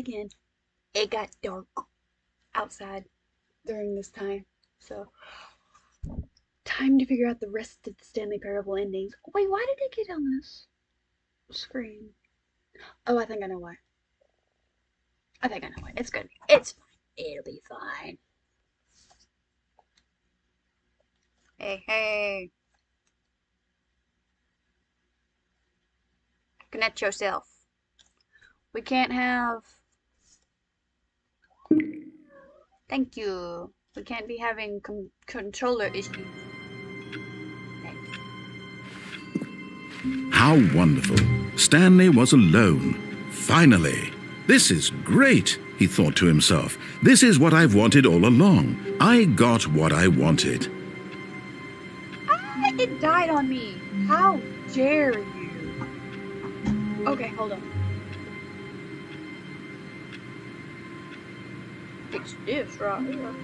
again. It got dark outside during this time. So, time to figure out the rest of the Stanley Parable endings. Wait, why did it get on this screen? Oh, I think I know why. I think I know why. It's good. It's fine. It'll be fine. Hey, hey. Connect yourself. We can't have. Thank you. We can't be having controller issues. How wonderful. Stanley was alone. Finally. This is great, he thought to himself. This is what I've wanted all along. I got what I wanted. Ah, it died on me. How dare you? Okay, hold on. Fix this right here.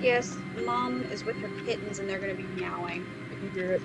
Yes, mom is with her kittens and they're gonna be meowing. If you hear it.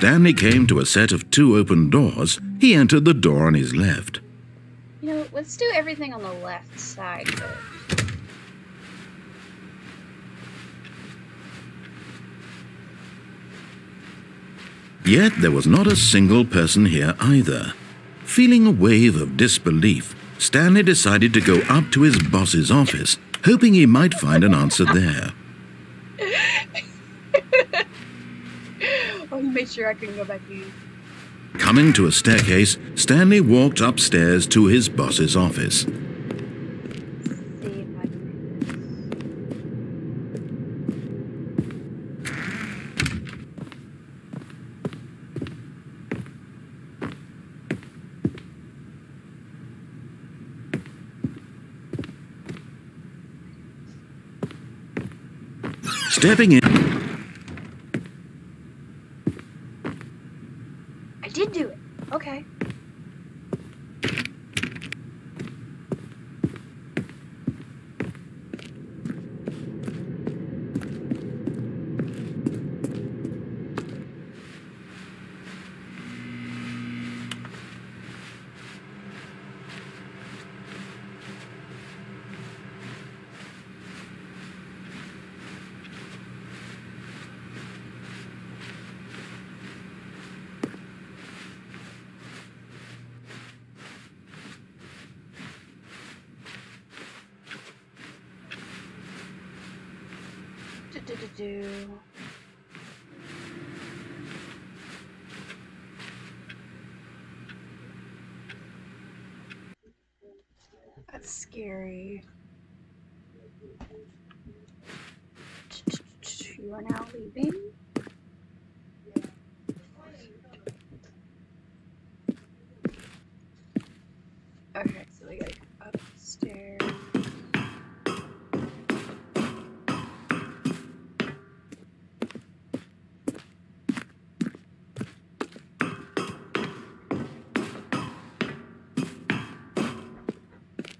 Stanley came to a set of two open doors, he entered the door on his left. You know, let's do everything on the left side first. Yet there was not a single person here either. Feeling a wave of disbelief, Stanley decided to go up to his boss's office, hoping he might find an answer there. oh, he made sure I couldn't go back in. Coming to a staircase, Stanley walked upstairs to his boss's office. Stepping in. I did do it. Okay. do, do, do. That's scary. You are now leaving. Okay, so we gotta go upstairs.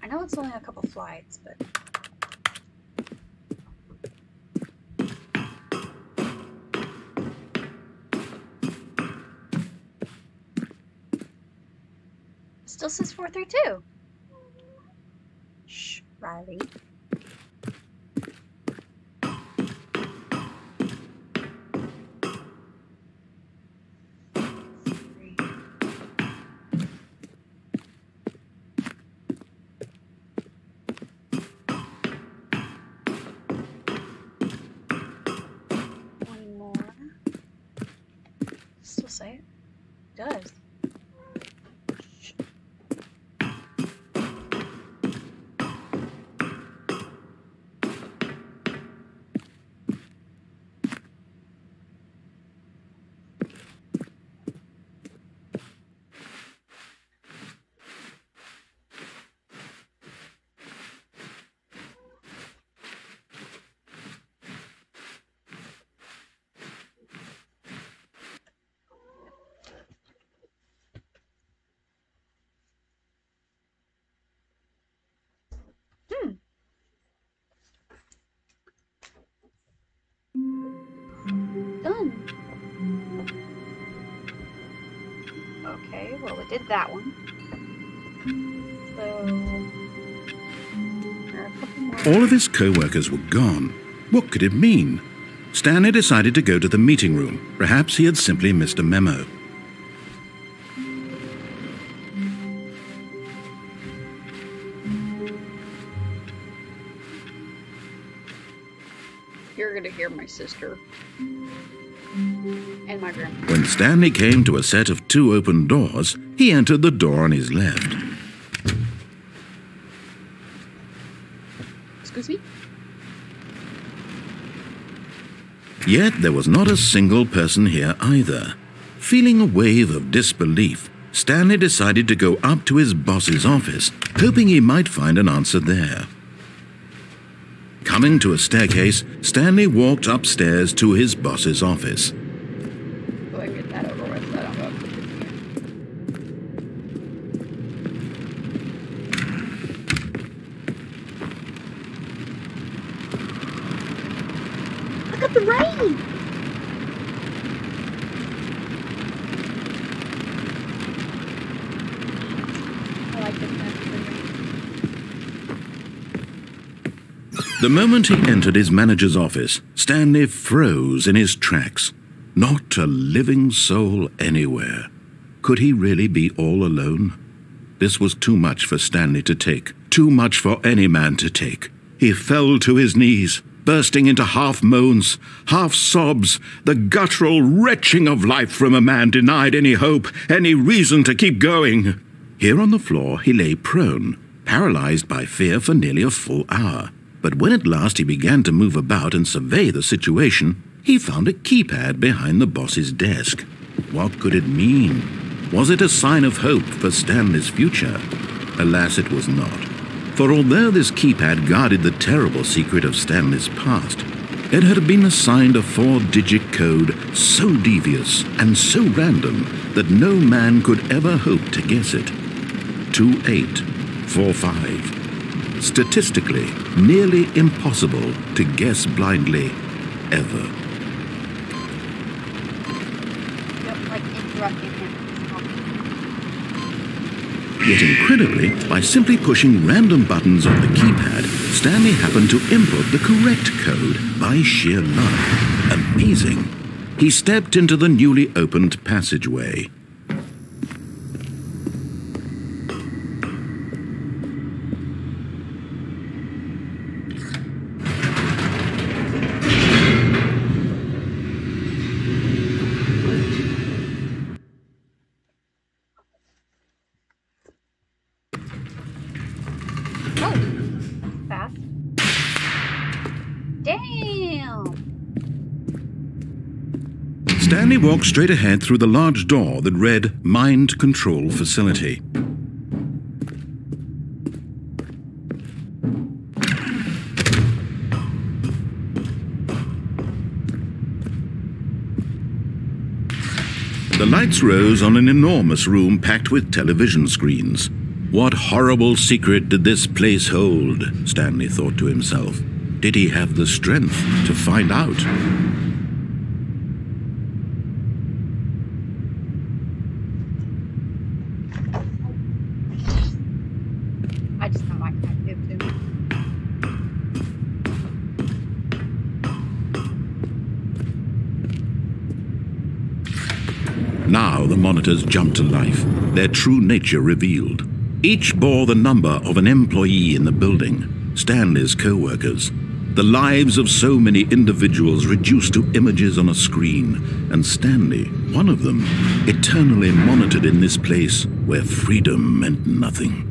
I know it's only a couple flights, but still says 432. Shh, Riley. Well, we did that one. So. there are a couple more. All of his co-workers were gone. What could it mean? Stanley decided to go to the meeting room. Perhaps he had simply missed a memo. You're gonna hear my sister. And my grandma. When Stanley came to a set of two open doors, he entered the door on his left. Excuse me? Yet there was not a single person here either. Feeling a wave of disbelief, Stanley decided to go up to his boss's office, hoping he might find an answer there. Coming to a staircase, Stanley walked upstairs to his boss's office. Go ahead and get that over with. so I don't go up to the Look at the rain! I like this kind of The moment he entered his manager's office, Stanley froze in his tracks. Not a living soul anywhere. Could he really be all alone? This was too much for Stanley to take, too much for any man to take. He fell to his knees, bursting into half moans, half sobs, the guttural retching of life from a man denied any hope, any reason to keep going. Here on the floor he lay prone, paralyzed by fear for nearly a full hour. But when at last he began to move about and survey the situation, he found a keypad behind the boss's desk. What could it mean? Was it a sign of hope for Stanley's future? Alas, it was not. For although this keypad guarded the terrible secret of Stanley's past, it had been assigned a four digit code so devious and so random that no man could ever hope to guess it. 2845. Statistically, nearly impossible to guess blindly ever. Yet incredibly, by simply pushing random buttons on the keypad, Stanley happened to input the correct code by sheer luck. Amazing. He stepped into the newly opened passageway. Stanley walked straight ahead through the large door that read Mind Control Facility. The lights rose on an enormous room packed with television screens. What horrible secret did this place hold? Stanley thought to himself. Did he have the strength to find out? I just don't like that give to me. Now the monitors jumped to life, their true nature revealed. Each bore the number of an employee in the building, Stanley's co workers. The lives of so many individuals reduced to images on a screen, and Stanley, one of them, eternally monitored in this place where freedom meant nothing.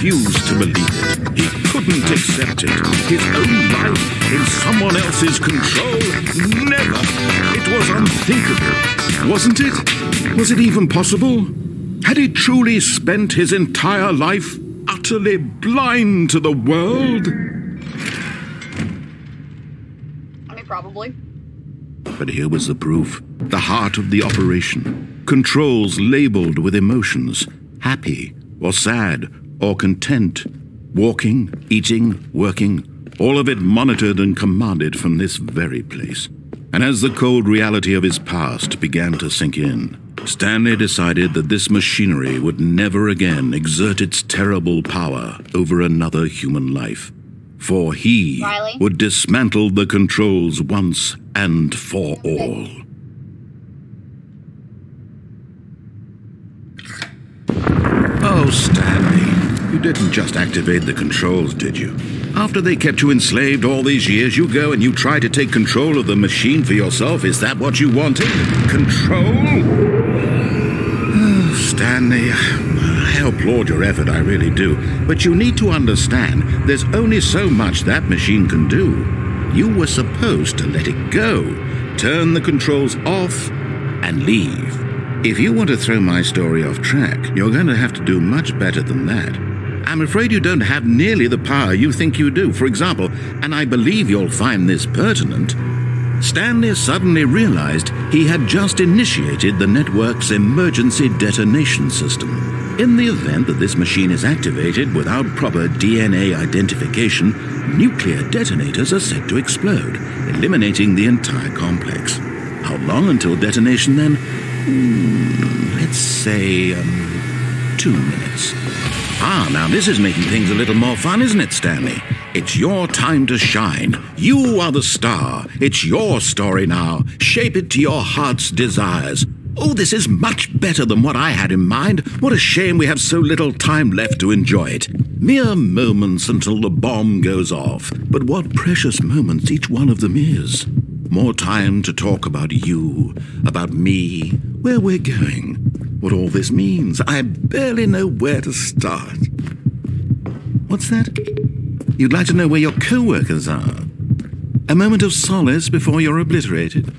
Refused to believe it. He couldn't accept it. His own life in someone else's control? Never. It was unthinkable. Wasn't it? Was it even possible? Had he truly spent his entire life utterly blind to the world? I mean, probably. But here was the proof. The heart of the operation. Controls labeled with emotions. Happy, or sad, or content. Walking, eating, working. All of it monitored and commanded from this very place. And as the cold reality of his past began to sink in, Stanley decided that this machinery would never again exert its terrible power over another human life. For he Riley? would dismantle the controls once and for all. Oh, Stanley, didn't just activate the controls, did you? After they kept you enslaved all these years, you go and you try to take control of the machine for yourself. Is that what you wanted? Control? Oh, Stanley, I applaud your effort, I really do. But you need to understand there's only so much that machine can do. You were supposed to let it go, turn the controls off, and leave. If you want to throw my story off track, you're going to have to do much better than that. I'm afraid you don't have nearly the power you think you do. For example, and I believe you'll find this pertinent, Stanley suddenly realized he had just initiated the network's emergency detonation system. In the event that this machine is activated without proper DNA identification, nuclear detonators are set to explode, eliminating the entire complex. How long until detonation then? Hmm, let's say, um, two minutes. Ah, now this is making things a little more fun, isn't it, Stanley? It's your time to shine. You are the star. It's your story now. Shape it to your heart's desires. Oh, this is much better than what I had in mind. What a shame we have so little time left to enjoy it. Mere moments until the bomb goes off. But what precious moments each one of them is. More time to talk about you, about me, where we're going, what all this means. I barely know where to start. What's that? You'd like to know where your co workers are? A moment of solace before you're obliterated?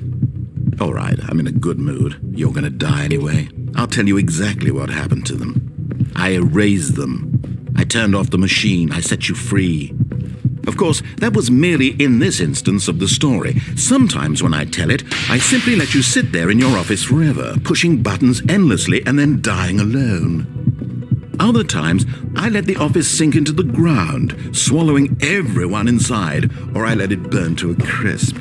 All right, I'm in a good mood. You're going to die anyway. I'll tell you exactly what happened to them. I erased them. I turned off the machine. I set you free. Of course, that was merely in this instance of the story. Sometimes when I tell it, I simply let you sit there in your office forever, pushing buttons endlessly and then dying alone. Other times, I let the office sink into the ground, swallowing everyone inside, or I let it burn to a crisp.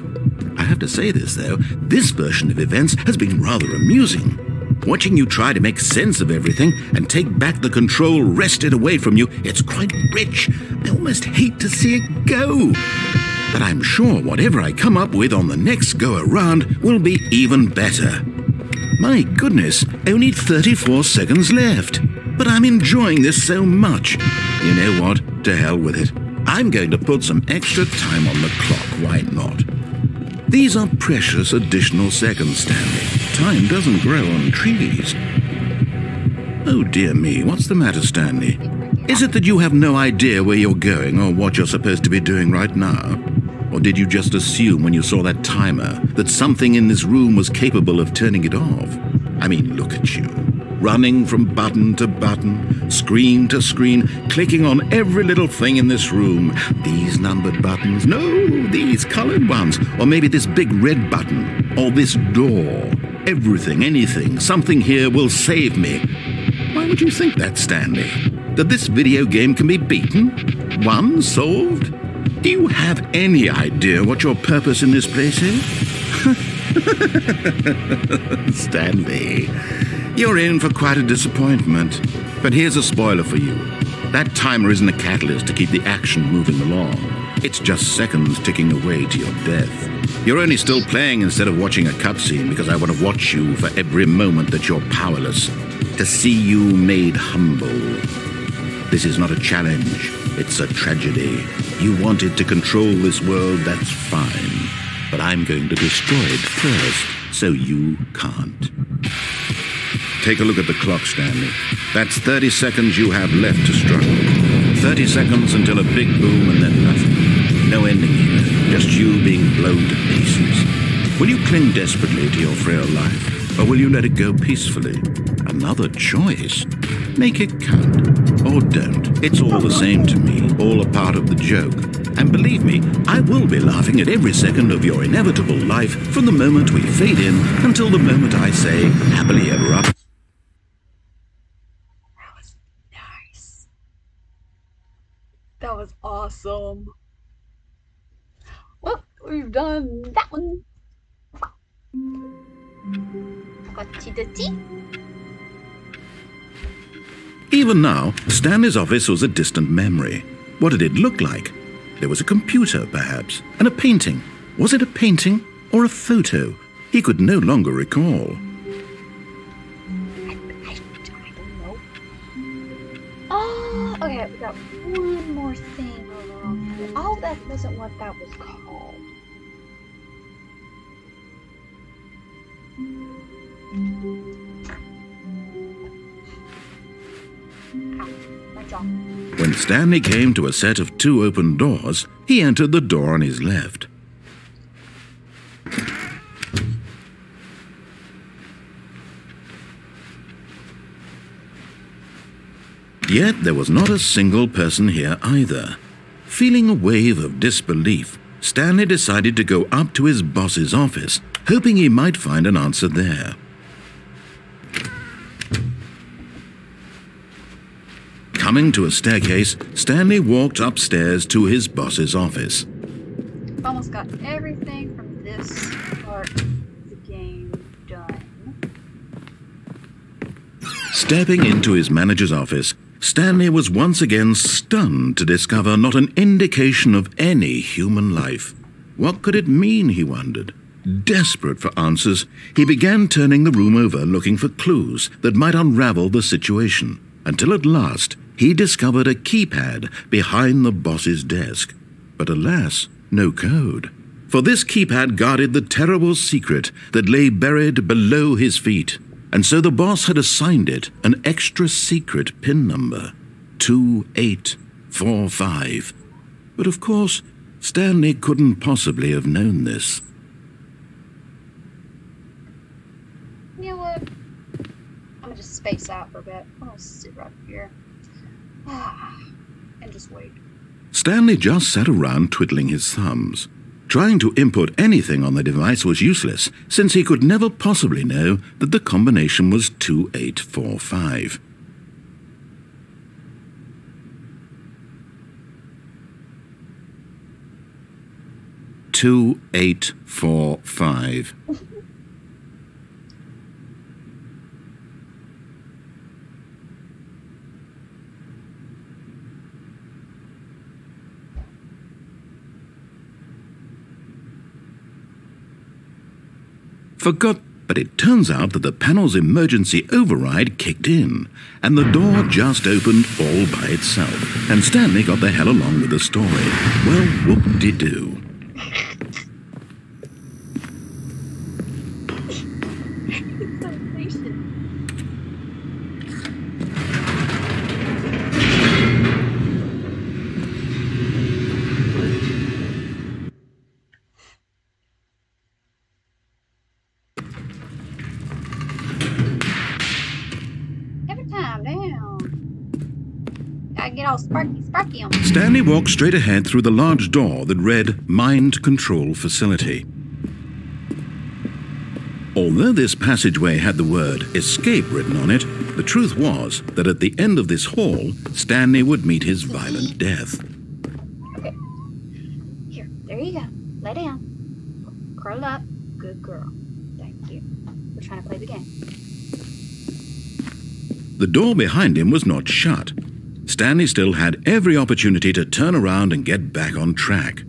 I have to say this, though, this version of events has been rather amusing. Watching you try to make sense of everything and take back the control wrested away from you, it's quite rich. I almost hate to see it go. But I'm sure whatever I come up with on the next go around will be even better. My goodness, only 34 seconds left. But I'm enjoying this so much. You know what? To hell with it. I'm going to put some extra time on the clock, why not? These are precious additional seconds, Stanley. Time doesn't grow on trees. Oh dear me, what's the matter, Stanley? Is it that you have no idea where you're going or what you're supposed to be doing right now? Or did you just assume when you saw that timer that something in this room was capable of turning it off? I mean, look at you running from button to button, screen to screen, clicking on every little thing in this room. These numbered buttons, no, these colored ones, or maybe this big red button, or this door. Everything, anything, something here will save me. Why would you think that, Stanley? That this video game can be beaten? Won? Solved? Do you have any idea what your purpose in this place is? Stanley. You're in for quite a disappointment. But here's a spoiler for you. That timer isn't a catalyst to keep the action moving along. It's just seconds ticking away to your death. You're only still playing instead of watching a cutscene because I want to watch you for every moment that you're powerless. To see you made humble. This is not a challenge, it's a tragedy. You wanted to control this world, that's fine. But I'm going to destroy it first, so you can't. Take a look at the clock, Stanley. That's 30 seconds you have left to struggle. 30 seconds until a big boom and then nothing. No ending here, just you being blown to pieces. Will you cling desperately to your frail life, or will you let it go peacefully? Another choice. Make it count. Or don't. It's all the same to me, all a part of the joke. And believe me, I will be laughing at every second of your inevitable life from the moment we fade in until the moment I say, happily ever after. That was awesome. Well, we've done that one. Even now, Stanley's office was a distant memory. What did it look like? There was a computer, perhaps, and a painting. Was it a painting or a photo? He could no longer recall. When Stanley came to a set of two open doors, he entered the door on his left. Yet there was not a single person here either. Feeling a wave of disbelief, Stanley decided to go up to his boss's office, hoping he might find an answer there. Coming to a staircase, Stanley walked upstairs to his boss's office. I've Almost got everything from this part of the game done. Stepping into his manager's office, Stanley was once again stunned to discover not an indication of any human life. What could it mean, he wondered. Desperate for answers, he began turning the room over looking for clues that might unravel the situation, until at last he discovered a keypad behind the boss's desk. But alas, no code. For this keypad guarded the terrible secret that lay buried below his feet and so the boss had assigned it an extra secret PIN number 2845. But of course, Stanley couldn't possibly have known this. You know what? I'm gonna just space out for a bit. Gonna sit right here. and just wait. Stanley just sat around twiddling his thumbs. Trying to input anything on the device was useless, since he could never possibly know that the combination was 2845. Two eight four five. Forgot, but it turns out that the panel's emergency override kicked in, and the door just opened all by itself, and Stanley got the hell along with the story. Well, whoop-de-doo. All sparky sparky on me. Stanley walked straight ahead through the large door that read Mind Control Facility. Although this passageway had the word escape written on it, the truth was that at the end of this hall, Stanley would meet his violent death. Okay. Here, there you go. Lay down. Curl up. Good girl. Thank you. We're trying to play the game. The door behind him was not shut, Stanley still had every opportunity to turn around and get back on track.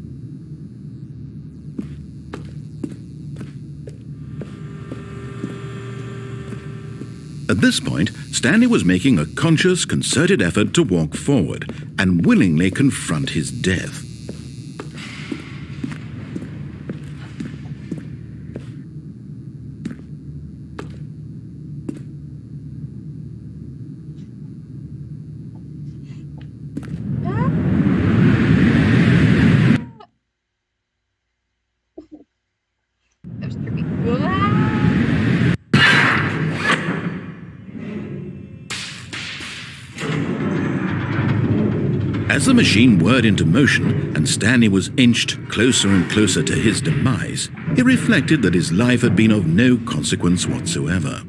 At this point, Stanley was making a conscious, concerted effort to walk forward and willingly confront his death. As the machine whirred into motion and Stanley was inched closer and closer to his demise, he reflected that his life had been of no consequence whatsoever.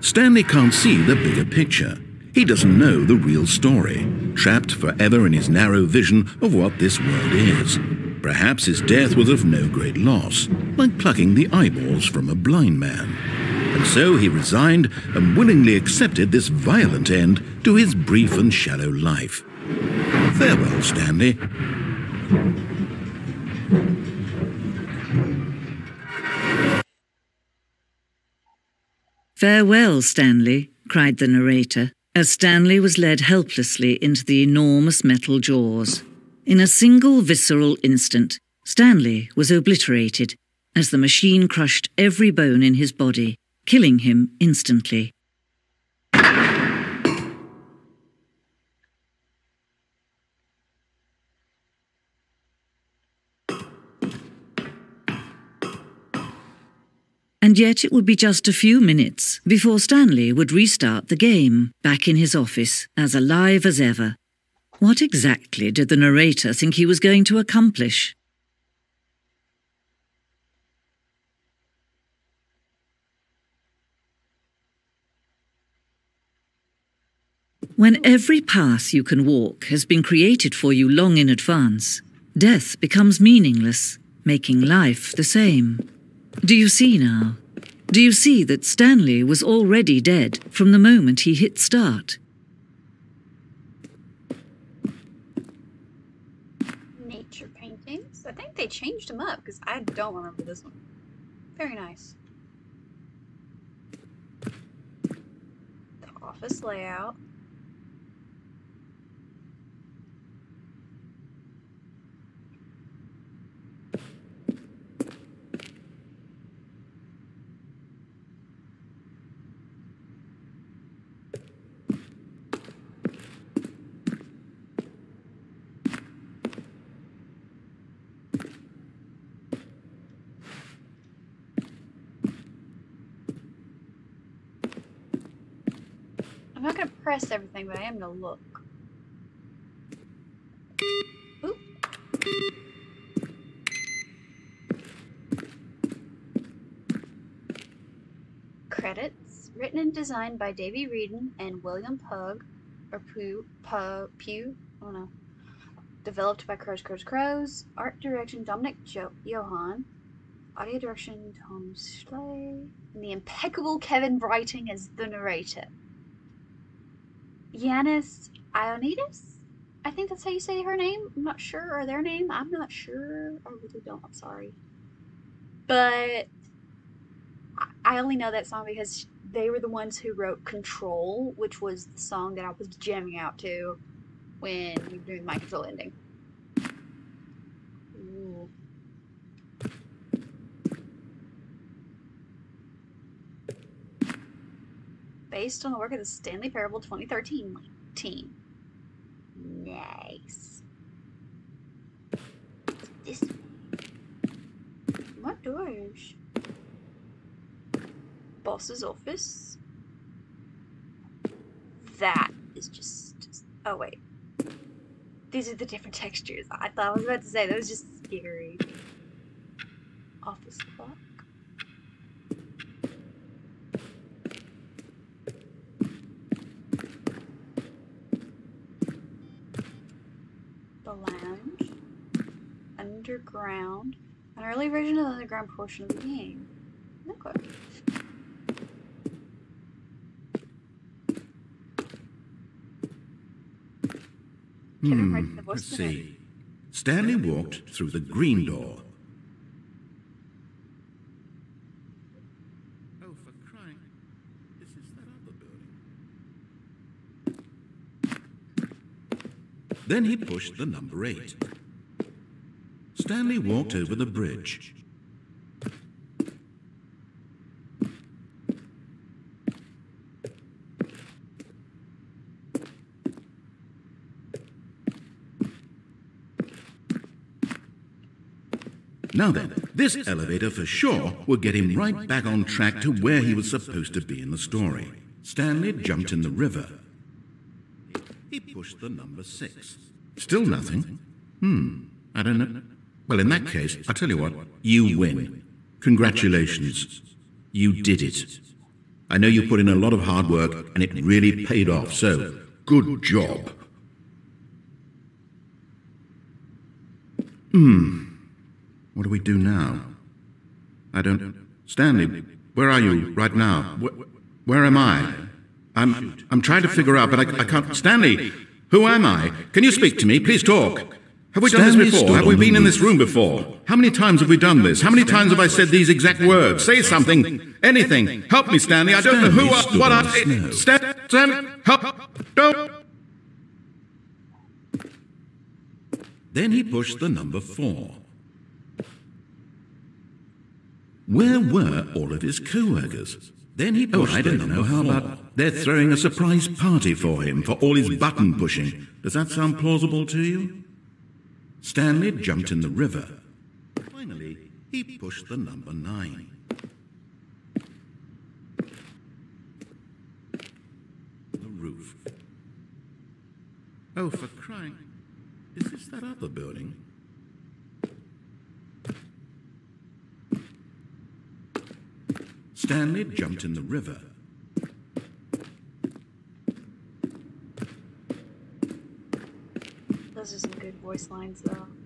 Stanley can't see the bigger picture. He doesn't know the real story, trapped forever in his narrow vision of what this world is. Perhaps his death was of no great loss, like plucking the eyeballs from a blind man. And so he resigned and willingly accepted this violent end to his brief and shallow life. Farewell, Stanley. Farewell, Stanley, cried the narrator, as Stanley was led helplessly into the enormous metal jaws. In a single visceral instant, Stanley was obliterated as the machine crushed every bone in his body, killing him instantly. Yet it would be just a few minutes before Stanley would restart the game, back in his office, as alive as ever. What exactly did the narrator think he was going to accomplish? When every path you can walk has been created for you long in advance, death becomes meaningless, making life the same. Do you see now? Do you see that Stanley was already dead from the moment he hit start? Nature paintings. I think they changed them up because I don't remember this one. Very nice. The office layout. I'm not gonna press everything, but I am gonna look. Oop. Credits written and designed by Davey Wreden and William Pug, or Pugh, Pugh, Pugh, I don't. Developed by Crows, Crows, Crows. Art direction Dominik jo- Johann. Audio direction Tom Schley. And the impeccable Kevan Brighting as the narrator. Yiannis Ioannides? I think that's how you say her name. I'm not sure. Or their name. I'm not sure. I really don't. I'm sorry. But I- only know that song because they were the ones who wrote Control, which was the song that I was jamming out to when we were doing my control ending. Based on the work of the Stanley Parable 2013 team. Nice. This my doors. Boss's office. That is just. Oh wait. These are the different textures. I thought I was about to say that was just scary. Office clock. The lounge. Underground. An early version of the underground portion of the game. Okay. Kevin writes the Hmm, let's see. Stanley walked through the green door. Oh, for crying. This is that other building. Then he pushed the number eight. Stanley walked over the bridge. Now then, this elevator for sure would get him right back on track to where he was supposed to be in the story. Stanley jumped in the river. He pushed the number six. Still nothing? Hmm, I don't know. Well, in that case, I'll tell you what, you win. Congratulations. You did it. I know you put in a lot of hard work and it really paid off, so good job. Hmm. What do we do now? I don't. Stanley, where are you right now? Where, where am I? I'm. I'm trying to figure out, but I, I can't. Stanley, who am I? Can you speak to me? Please talk. Have we done this before? Have we been in this room before? How many times have we done this? How many times have I said these exact words? Say something. Anything. Help me, Stanley. I don't know who. Stanley I, what I. Stan, Stan, help. Don't. Then he pushed the number four. Where were all of his co-workers? Then he pushed Oh, I don't know. How about they're throwing a surprise party for him for all his button pushing? Does that sound plausible to you? Stanley jumped in the river. Finally, he pushed the number nine. The roof. Oh, for crying. Is this that other building? Stanley jumped in the river. Those are some good voice lines, though.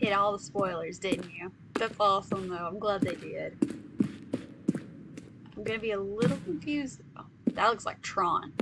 Hit all the spoilers, didn't you? That's awesome, though. I'm glad they did. I'm gonna be a little confused. That looks like Tron.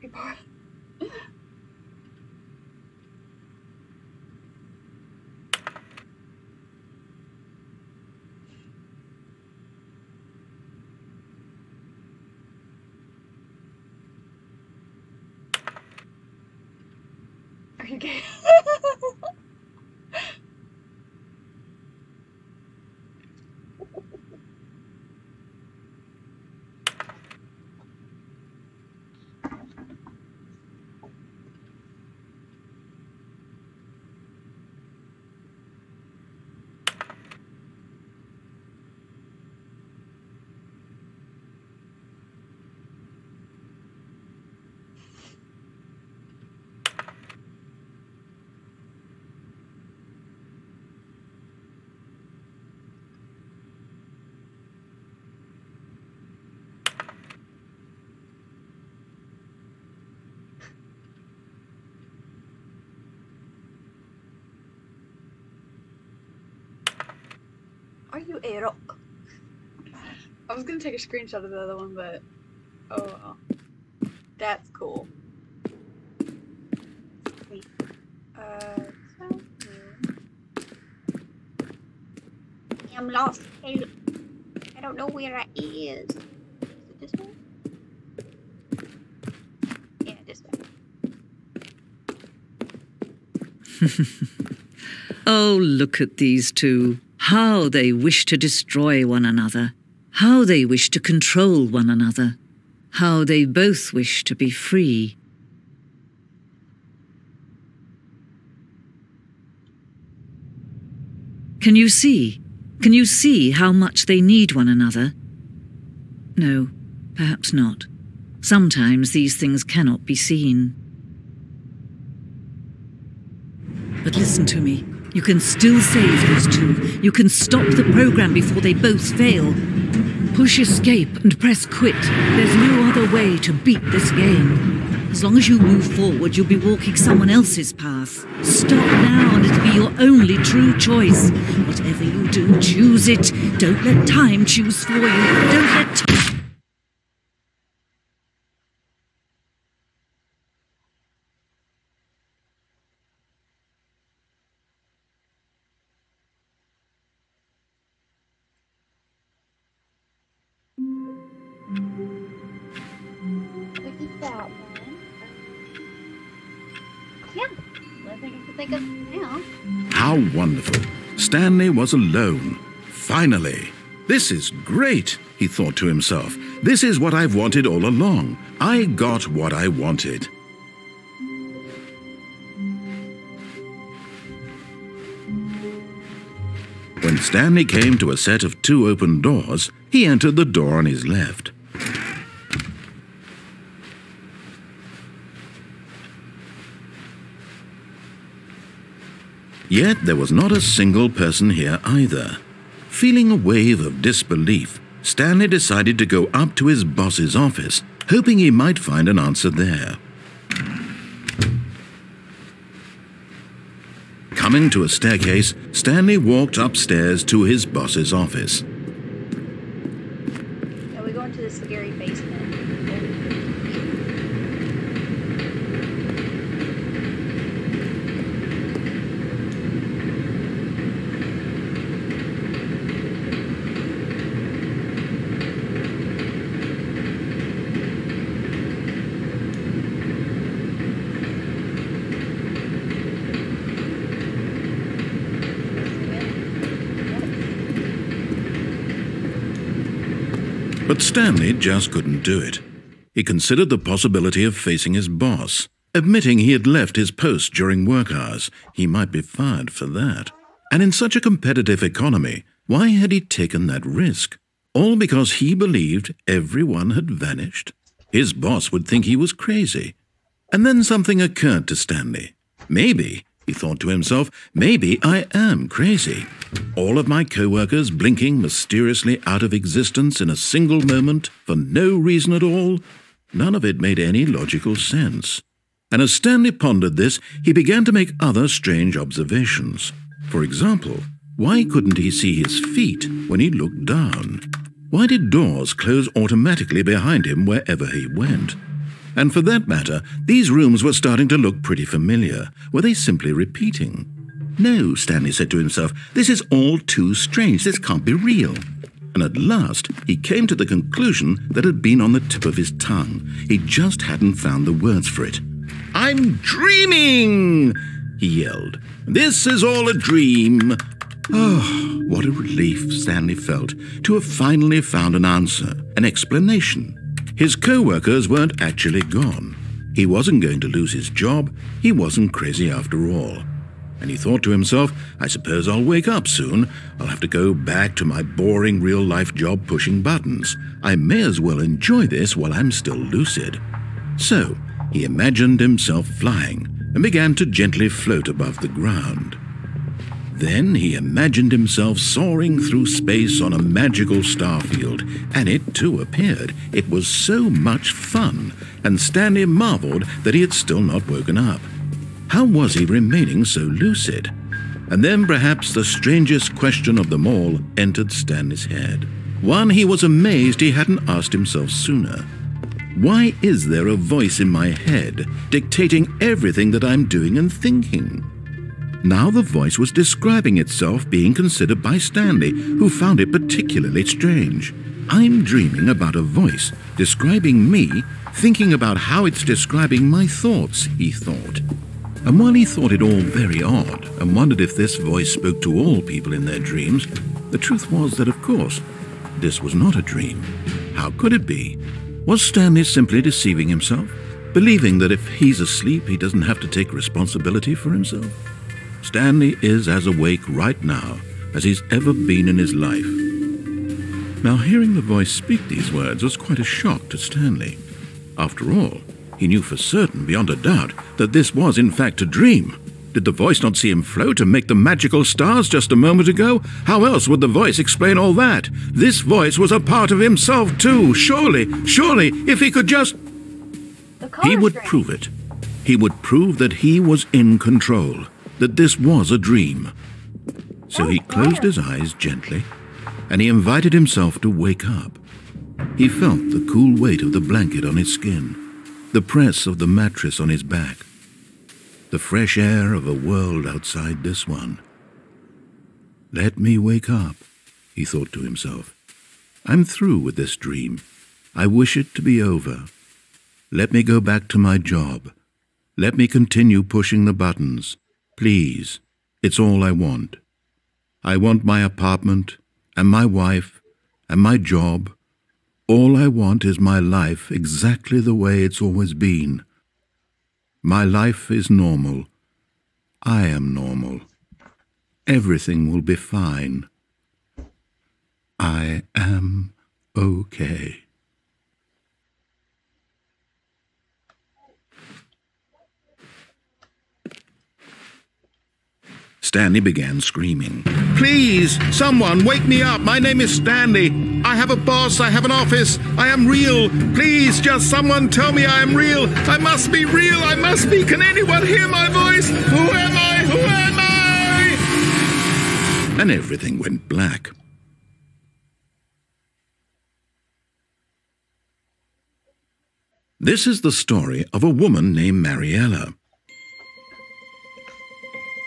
Capybara. Are you gay? Are you a rock? I was gonna take a screenshot of the other one, but oh well. That's cool. Wait. Uh, so, I'm lost. I I don't know where I is. Is it this way? Yeah, this way. Oh, look at these two. How they wish to destroy one another. How they wish to control one another. How they both wish to be free. Can you see? Can you see how much they need one another? No, perhaps not. Sometimes these things cannot be seen. But listen to me. You can still save these two. You can stop the program before they both fail. Push escape and press quit. There's no other way to beat this game. As long as you move forward, you'll be walking someone else's path. Stop now and it'll be your only true choice. Whatever you do, choose it. Don't let time choose for you. Don't let time. Stanley was alone. Finally. This is great, he thought to himself. This is what I've wanted all along. I got what I wanted. When Stanley came to a set of two open doors, he entered the door on his left. Yet there was not a single person here either. Feeling a wave of disbelief, Stanley decided to go up to his boss's office, hoping he might find an answer there. Coming to a staircase, Stanley walked upstairs to his boss's office. Now we go into the scary basement. But Stanley just couldn't do it. He considered the possibility of facing his boss. Admitting he had left his post during work hours, he might be fired for that. And in such a competitive economy, why had he taken that risk? All because he believed everyone had vanished? His boss would think he was crazy. And then something occurred to Stanley. Maybe, he thought to himself, maybe I am crazy. All of my co-workers blinking mysteriously out of existence in a single moment for no reason at all? None of it made any logical sense. And as Stanley pondered this, he began to make other strange observations. For example, why couldn't he see his feet when he looked down? Why did doors close automatically behind him wherever he went? And for that matter, these rooms were starting to look pretty familiar. Were they simply repeating? No, Stanley said to himself, this is all too strange. This can't be real. And at last, he came to the conclusion that had been on the tip of his tongue. He just hadn't found the words for it. I'm dreaming! he yelled. This is all a dream. Oh, what a relief Stanley felt to have finally found an answer, an explanation. His co workers weren't actually gone. He wasn't going to lose his job. He wasn't crazy after all. And he thought to himself, I suppose I'll wake up soon. I'll have to go back to my boring real life job pushing buttons. I may as well enjoy this while I'm still lucid. So, he imagined himself flying and began to gently float above the ground. Then he imagined himself soaring through space on a magical starfield, and it too appeared. It was so much fun, and Stanley marveled that he had still not woken up. How was he remaining so lucid? And then perhaps the strangest question of them all entered Stanley's head. One he was amazed he hadn't asked himself sooner. Why is there a voice in my head dictating everything that I'm doing and thinking? Now the voice was describing itself being considered by Stanley, who found it particularly strange. I'm dreaming about a voice describing me, thinking about how it's describing my thoughts, he thought. And while he thought it all very odd and wondered if this voice spoke to all people in their dreams, the truth was that, of course, this was not a dream. How could it be? Was Stanley simply deceiving himself, believing that if he's asleep, he doesn't have to take responsibility for himself? Stanley is as awake right now as he's ever been in his life. Now, hearing the voice speak these words was quite a shock to Stanley. After all, he knew for certain, beyond a doubt, that this was in fact a dream. Did the voice not see him float and make the magical stars just a moment ago? How else would the voice explain all that? This voice was a part of himself too. Surely, surely, if he could just. He would prove it. He would prove that he was in control that this was a dream. So he closed his eyes gently, and he invited himself to wake up. He felt the cool weight of the blanket on his skin, the press of the mattress on his back, the fresh air of a world outside this one. Let me wake up, he thought to himself. I'm through with this dream. I wish it to be over. Let me go back to my job. Let me continue pushing the buttons. Please, it's all I want. I want my apartment, and my wife, and my job. All I want is my life exactly the way it's always been. My life is normal. I am normal. Everything will be fine. I am okay. Stanley began screaming. Please, someone, wake me up. My name is Stanley. I have a boss. I have an office. I am real. Please, just someone tell me I am real. I must be real. I must be. Can anyone hear my voice? Who am I? Who am I? And everything went black. This is the story of a woman named Mariella.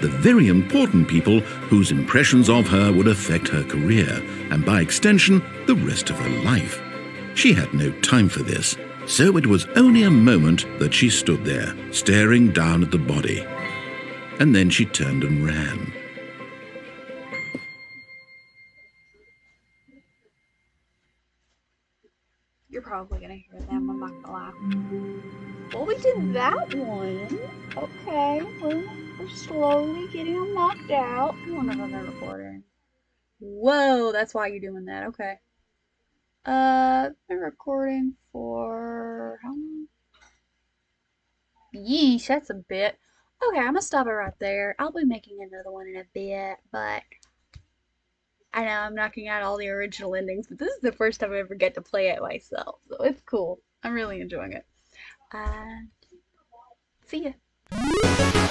the very important people whose impressions of her would affect her career, and by extension, the rest of her life. She had no time for this, so it was only a moment that she stood there, staring down at the body. And then she turned and ran. You're probably gonna hear them, I'm not gonna lie. Well, we did that one. Okay, we're, we're slowly getting them knocked out. I wonder if I'm recording. Whoa, that's why you're doing that. Okay. Uh, been recording for how long? Yeesh, that's a bit. Okay, I'm gonna stop it right there. I'll be making another one in a bit, but I know I'm knocking out all the original endings, but this is the first time I ever get to play it myself, so it's cool. I'm really enjoying it. And see ya.